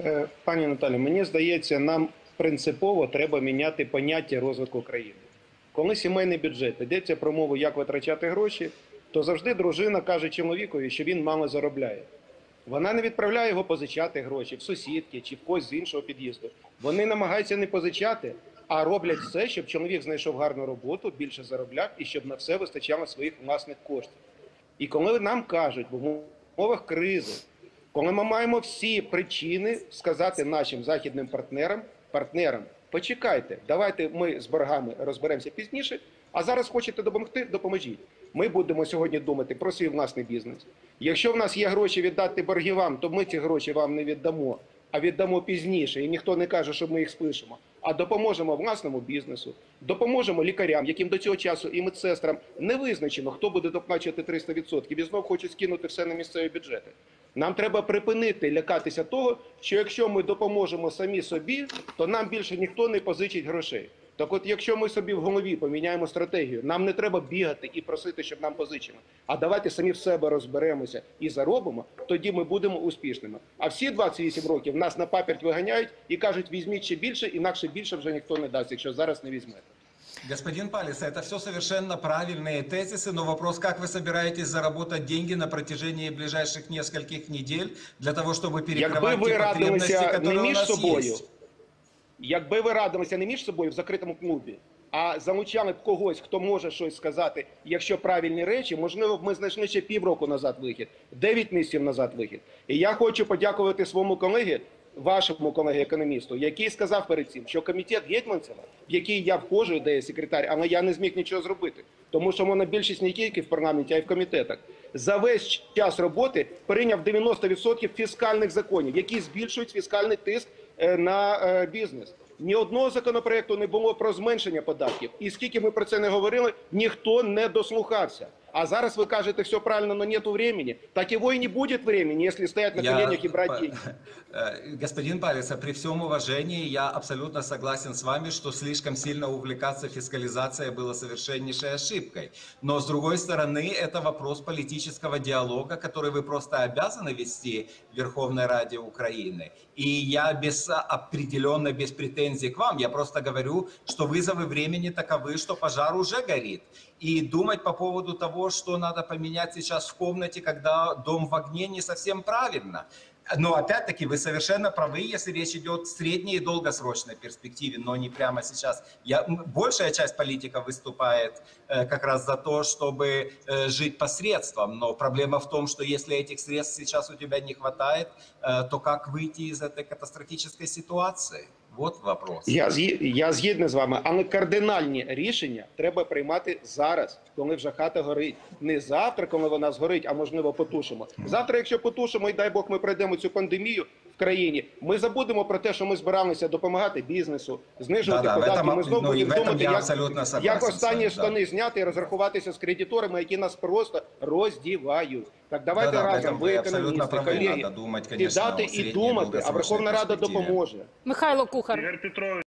Е, Пані Наталі, мені здається, нам принципово треба міняти поняття розвитку країни. Коли сімейний бюджет йдеться про мову, як витрачати гроші, то завжди дружина каже чоловікові, що він мало заробляє. Вона не відправляє його позичати гроші в сусідки чи в когось з іншого під'їзду. Вони намагаються не позичати, а роблять все, щоб чоловік знайшов гарну роботу, більше заробляв і щоб на все вистачало своїх власних коштів. І коли нам кажуть в умовах кризи, коли ми маємо всі причини сказати нашим західним партнерам, партнерам, почекайте, давайте ми з боргами розберемося пізніше. А зараз хочете допомогти, допоможіть. Ми будемо сьогодні думати про свій власний бізнес. Якщо в нас є гроші віддати борги вам, то ми ці гроші вам не віддамо, а віддамо пізніше. І ніхто не каже, що ми їх спишемо. А допоможемо власному бізнесу, допоможемо лікарям, яким до цього часу і медсестрам не визначено, хто буде доплачувати 300%, і знов хочуть скинути все на місцеві бюджети. Нам треба припинити лякатися того, що якщо ми допоможемо самі собі, то нам більше ніхто не позичить грошей. Так от, якщо ми собі в голові поміняємо стратегію, нам не треба бігати і просити, щоб нам позичили. А давайте самі в себе розберемося і заробимо, тоді ми будемо успішними. А всі 28 років нас на паперть виганяють і кажуть, візьміть ще більше, інакше більше вже ніхто не дасть, якщо зараз не візьмете. Господин Палис, это все совершенно правильные тезисы, но вопрос, как вы собираетесь заработать деньги на протяжении ближайших нескольких недель для того, чтобы Якби перекрывать ви те потребности, радилися не которые у між нас собою, есть? якби ви радилися не між собою в закритому клубі, а залучали б когось, хто може щось сказати, якщо правильні речі, можливо, б ми знайшли ще півроку назад вихід, 9 місяців назад вихід. І я хочу подякувати своєму колегі, вашому колегі економісту, який сказав перед цим, що комітет Гетьманцева, в який я входжу, де я секретар, але я не зміг нічого зробити, тому що монобільшість не тільки в парламенті, а й в комітетах. За весь час роботи прийняв 90% фіскальних законів, які збільшують фіскальний тиск е, на е, бізнес. Ні одного законопроекту не було про зменшення податків. І скільки ми про це не говорили, ніхто не дослухався. А зараз ви кажете, все правильно, но нету времени. Так его и не будет времени, если стоять на Я- коленях и брать по- деньги. Э, Господин Палец, а при всем уважении я абсолютно согласен с вами, что слишком сильно увлекаться фискализацией было совершеннейшей ошибкой. Но с другой стороны, это вопрос политического диалога, который вы просто обязаны вести в Верховной Раде Украины. И я без определенно без претензий к вам, я просто говорю, что вызовы времени таковы, что пожар уже горит. И думать по поводу того, что надо поменять сейчас в комнате, когда дом в огне, не совсем правильно. Но опять-таки вы совершенно правы, если речь идет в средней и долгосрочной перспективе, но не прямо сейчас. Я, большая часть политиков выступает э, как раз за то, чтобы э, жить посредством. Но проблема в том, что если этих средств сейчас у тебя не хватает, э, то как выйти из этой катастрофической ситуации? Вот вопрос. Я, я згідний з вами, але кардинальні рішення треба приймати зараз, коли вже хата горить. Не завтра, коли вона згорить, а можливо потушимо. Завтра, якщо потушимо, і дай Бог, ми пройдемо цю пандемію в країні. Ми забудемо про те, що ми збиралися допомагати бізнесу, знижувати Да-да, в податки. этом- Ми знову ну, і будемо в этом думати, я як, абсолютно согласен як з останні вами, да. штани зняти і розрахуватися з кредиторами, які нас просто роздівають. Так давайте Да-да, в разом, этом ви вы абсолютно економісти, правы. колеги, Надо думать, конечно, сідати о і средней и думати, а долгосрочной Верховна Рада перспективе. допоможе. Михайло Кухар. Ігор Петрович.